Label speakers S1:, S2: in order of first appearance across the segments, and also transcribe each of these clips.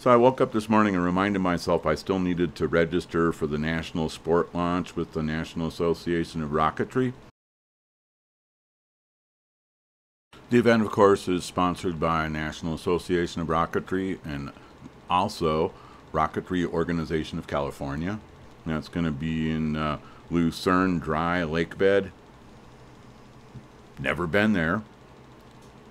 S1: So I woke up this morning and reminded myself I still needed to register for the national sport launch with the National Association of Rocketry. The event, of course, is sponsored by National Association of Rocketry and also Rocketry Organization of California. That's going to be in uh, Lucerne Dry Lake Bed. Never been there.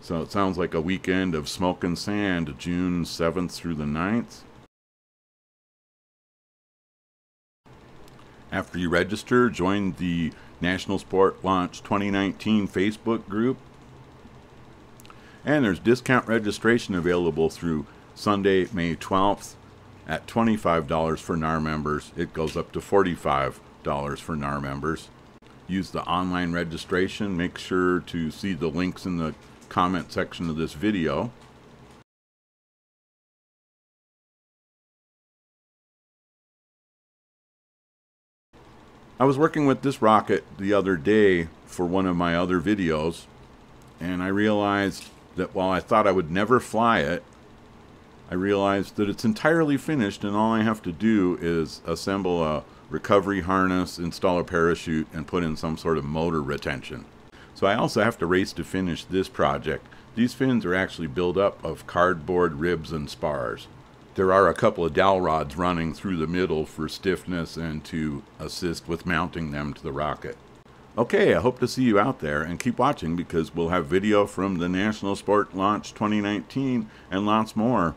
S1: So it sounds like a weekend of smoke and sand, June 7th through the 9th. After you register, join the National Sport Launch 2019 Facebook group. And there's discount registration available through Sunday, May 12th at $25 for NAR members. It goes up to $45 for NAR members. Use the online registration. Make sure to see the links in the comment section of this video. I was working with this rocket the other day for one of my other videos, and I realized that while I thought I would never fly it, I realized that it's entirely finished and all I have to do is assemble a recovery harness, install a parachute, and put in some sort of motor retention. So I also have to race to finish this project. These fins are actually built up of cardboard ribs and spars. There are a couple of dowel rods running through the middle for stiffness and to assist with mounting them to the rocket. Okay, I hope to see you out there and keep watching because we'll have video from the National Sport Launch 2019 and lots more.